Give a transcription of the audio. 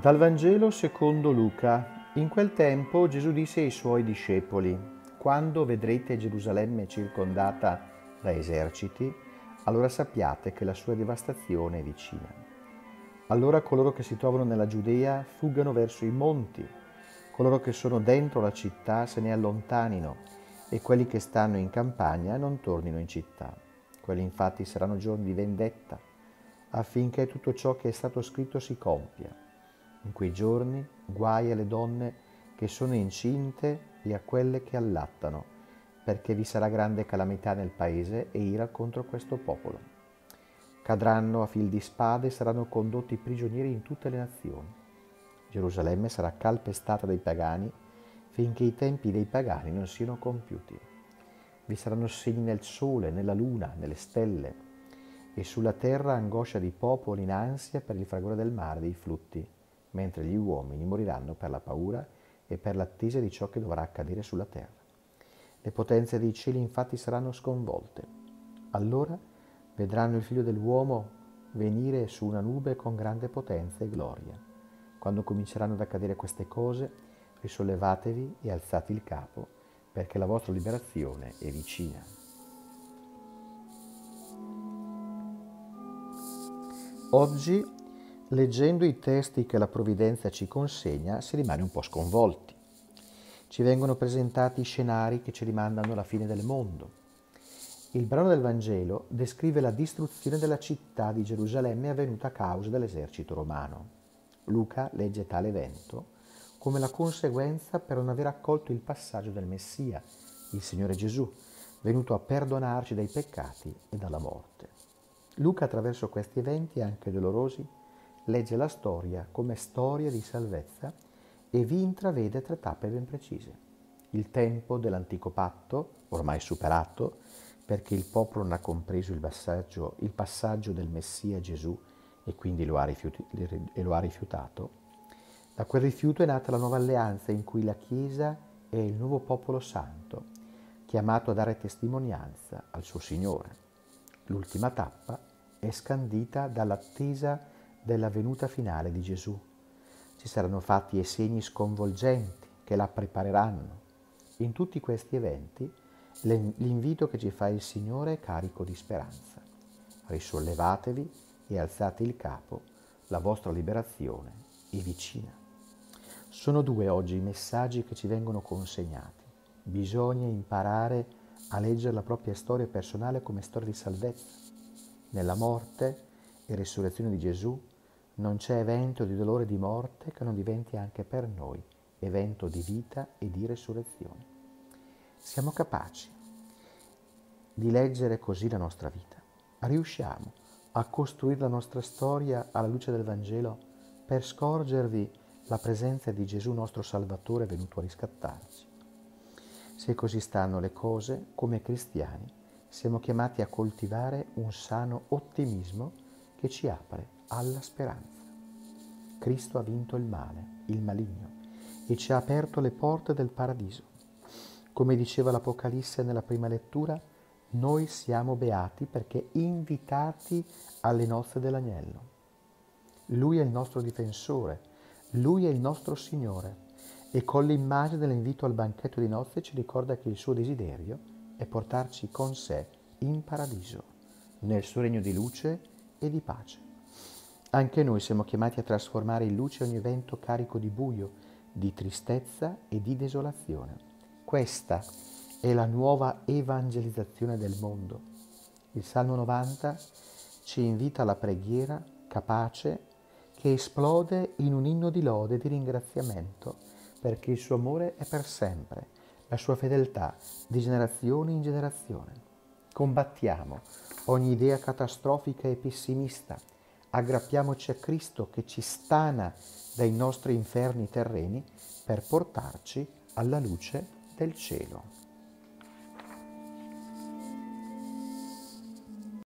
Dal Vangelo secondo Luca. In quel tempo Gesù disse ai suoi discepoli, quando vedrete Gerusalemme circondata da eserciti, allora sappiate che la sua devastazione è vicina. Allora coloro che si trovano nella Giudea fuggano verso i monti, coloro che sono dentro la città se ne allontanino e quelli che stanno in campagna non tornino in città. Quelli infatti saranno giorni di vendetta, affinché tutto ciò che è stato scritto si compia in quei giorni guai alle donne che sono incinte e a quelle che allattano, perché vi sarà grande calamità nel paese e ira contro questo popolo. Cadranno a fil di spade e saranno condotti prigionieri in tutte le nazioni. Gerusalemme sarà calpestata dai pagani finché i tempi dei pagani non siano compiuti. Vi saranno segni nel sole, nella luna, nelle stelle, e sulla terra angoscia di popoli in ansia per il fragore del mare dei flutti mentre gli uomini moriranno per la paura e per l'attesa di ciò che dovrà accadere sulla terra. Le potenze dei cieli infatti saranno sconvolte. Allora vedranno il figlio dell'uomo venire su una nube con grande potenza e gloria. Quando cominceranno ad accadere queste cose, risollevatevi e alzate il capo, perché la vostra liberazione è vicina. Oggi leggendo i testi che la provvidenza ci consegna si rimane un po' sconvolti. Ci vengono presentati scenari che ci rimandano alla fine del mondo. Il brano del Vangelo descrive la distruzione della città di Gerusalemme avvenuta a causa dell'esercito romano. Luca legge tale evento come la conseguenza per non aver accolto il passaggio del Messia, il Signore Gesù, venuto a perdonarci dai peccati e dalla morte. Luca attraverso questi eventi anche dolorosi legge la storia come storia di salvezza e vi intravede tre tappe ben precise. Il tempo dell'antico patto, ormai superato, perché il popolo non ha compreso il passaggio, il passaggio del Messia Gesù e quindi lo ha, rifiuti, lo ha rifiutato. Da quel rifiuto è nata la nuova alleanza in cui la Chiesa è il nuovo popolo santo, chiamato a dare testimonianza al suo Signore. L'ultima tappa è scandita dall'attesa della venuta finale di Gesù. Ci saranno fatti e segni sconvolgenti che la prepareranno. In tutti questi eventi l'invito che ci fa il Signore è carico di speranza. Risollevatevi e alzate il capo, la vostra liberazione è vicina. Sono due oggi i messaggi che ci vengono consegnati. Bisogna imparare a leggere la propria storia personale come storia di salvezza. Nella morte e resurrezione di Gesù non c'è evento di dolore e di morte che non diventi anche per noi evento di vita e di resurrezione. Siamo capaci di leggere così la nostra vita. Riusciamo a costruire la nostra storia alla luce del Vangelo per scorgervi la presenza di Gesù nostro Salvatore venuto a riscattarci. Se così stanno le cose, come cristiani, siamo chiamati a coltivare un sano ottimismo che ci apre alla speranza. Cristo ha vinto il male, il maligno, e ci ha aperto le porte del paradiso. Come diceva l'Apocalisse nella prima lettura, noi siamo beati perché invitati alle nozze dell'agnello. Lui è il nostro difensore, lui è il nostro Signore e con l'immagine dell'invito al banchetto di nozze ci ricorda che il suo desiderio è portarci con sé in paradiso, nel suo regno di luce e di pace. Anche noi siamo chiamati a trasformare in luce ogni evento carico di buio, di tristezza e di desolazione. Questa è la nuova evangelizzazione del mondo. Il Salmo 90 ci invita alla preghiera capace che esplode in un inno di lode e di ringraziamento, perché il suo amore è per sempre, la sua fedeltà di generazione in generazione. Combattiamo ogni idea catastrofica e pessimista aggrappiamoci a Cristo che ci stana dai nostri inferni terreni per portarci alla luce del cielo.